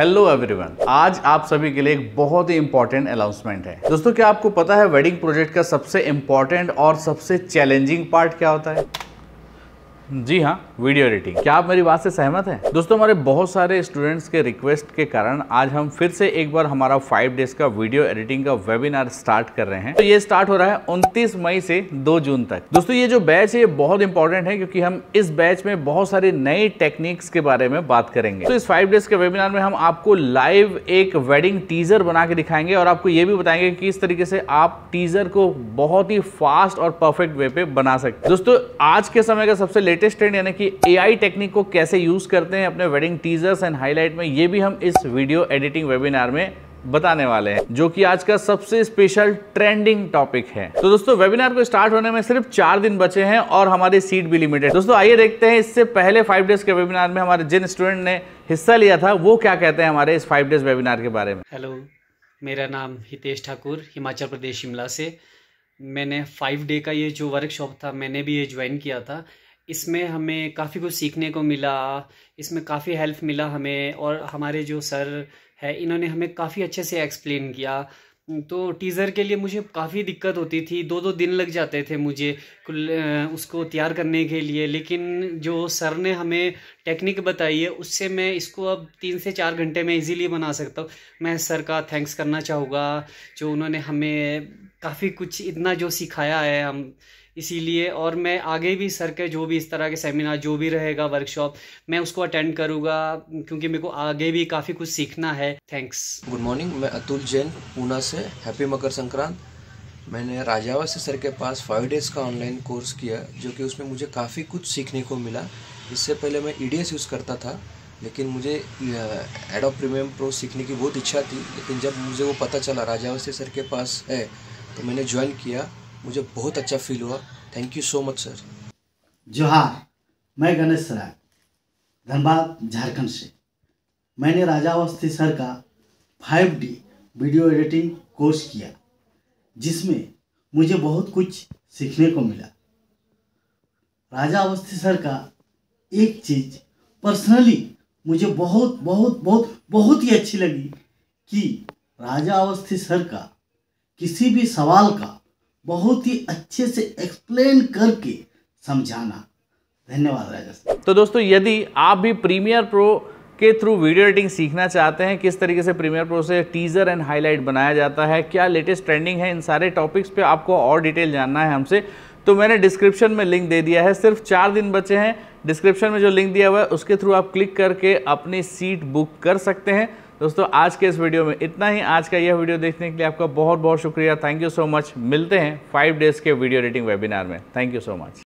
Hello everyone आज आप सभी के लिए एक बहुत ही इंपॉर्टेंट अनाउंसमेंट है। दोस्तों, क्या आपको पता है वेडिंग प्रोजेक्ट का सबसे इंपॉर्टेंट और सबसे चैलेंजिंग पार्ट क्या होता है? जी हाँ वीडियो एडिटिंग क्या आप मेरी बात से सहमत हैं? दोस्तों, हमारे बहुत सारे स्टूडेंट्स के रिक्वेस्ट के कारण आज हम फिर से एक बार हमारा फाइव डेज़ का वीडियो एडिटिंग का वेबिनार स्टार्ट कर रहे हैं। तो ये स्टार्ट हो रहा है उनतीस मई से 2 जून तक। दोस्तों, ये जो बैच है, ये बहुत इंपॉर्टेंट है क्योंकि हम इस बैच में बहुत सारी नई टेक्निक्स के बारे में बात करेंगे। तो इस फाइव डेज़ के वेबिनार में हम आपको लाइव एक वेडिंग टीजर बना के दिखाएँगे और आपको ये भी बताएँगे कि इस तरीके से आप टीजर को बहुत ही फास्ट और परफेक्ट वे पे बना सकते दोस्तों, आज के समय का सबसे लेटेस्ट ट्रेंड यानी कि एआई टेक्निक को कैसे यूज़ करते हैं अपने वेडिंग टीजर्स एंड हाईलाइट में, ये भी हम इस वीडियो एडिटिंग वेबिनार में बताने वाले हैं, जो कि आज का सबसे स्पेशल ट्रेंडिंग टॉपिक है। तो दोस्तों वेबिनार को स्टार्ट होने में सिर्फ़ चार दिन बचे हैं और हमारी सीट भी लिमिटेड दोस्तों, आइए देखते हैं, इससे पहले फाइव डेज़ के वेबिनार में हमारे जिन स्टूडेंट ने हिस्सा लिया था, वो क्या कहते हैं हमारे इस फाइव डेज़ वेबिनार के बारे में? हेलो मेरा नाम हितेश ठाकुर, हिमाचल प्रदेश शिमला से। मैंने फाइव डे का ये जो वर्कशॉप था, मैंने भी ये ज्वाइन किया था। इसमें हमें काफ़ी कुछ सीखने को मिला, इसमें काफ़ी हेल्प मिला हमें और हमारे जो सर है, इन्होंने हमें काफ़ी अच्छे से एक्सप्लेन किया। तो टीज़र के लिए मुझे काफ़ी दिक्कत होती थी दो दो दिन लग जाते थे मुझे उसको तैयार करने के लिए। लेकिन जो सर ने हमें टेक्निक बताई है उससे मैं इसको अब तीन से चार घंटे में इजीली बना सकता हूँ। मैं सर का थैंक्स करना चाहूँगा, जो उन्होंने हमें काफ़ी कुछ इतना जो सिखाया है हम इसीलिए, और मैं आगे भी सर के जो भी इस तरह के सेमिनार जो भी रहेगा वर्कशॉप मैं उसको अटेंड करूँगा, क्योंकि मेरे को आगे भी काफ़ी कुछ सीखना है। थैंक्स गुड मॉर्निंग मैं अतुल जैन, पूना से, हैप्पी मकर संक्रांत। मैंने राजावासी सर के पास फाइव डेज़ का ऑनलाइन कोर्स किया, जो कि उसमें मुझे काफ़ी कुछ सीखने को मिला। इससे पहले मैं ई e यूज़ करता था, लेकिन मुझे एडोप प्रीमियम प्रो सीखने की बहुत इच्छा थी, लेकिन जब मुझे वो पता चला राजावासी सर के पास है तो मैंने ज्वाइन किया, मुझे बहुत अच्छा फील हुआ। Thank you so much sir जोहार, मैं गणेश सराय, धनबाद, झारखंड से। मैंने राजा अवस्थी सर का five D video editing course किया, जिसमें मुझे बहुत कुछ सीखने को मिला। राजा अवस्थी सर का एक चीज़ पर्सनली मुझे बहुत बहुत बहुत बहुत ही अच्छी लगी कि राजा अवस्थी सर का किसी भी सवाल का बहुत ही अच्छे से एक्सप्लेन करके समझाना। धन्यवाद राजा सर। तो दोस्तों, यदि आप भी प्रीमियर प्रो के थ्रू वीडियो एडिटिंग सीखना चाहते हैं, किस तरीके से प्रीमियर प्रो से टीजर एंड हाईलाइट बनाया जाता है, क्या लेटेस्ट ट्रेंडिंग है, इन सारे टॉपिक्स पे आपको और डिटेल जानना है हमसे तो मैंने डिस्क्रिप्शन में लिंक दे दिया है। सिर्फ़ चार दिन बचे हैं। डिस्क्रिप्शन में जो लिंक दिया हुआ है, उसके थ्रू आप क्लिक करके अपनी सीट बुक कर सकते हैं। दोस्तों, आज के इस वीडियो में इतना ही। आज का यह वीडियो देखने के लिए आपका बहुत बहुत शुक्रिया। थैंक यू सो मच मिलते हैं फाइव डेज़ के वीडियो एडिटिंग वेबिनार में। Thank you so much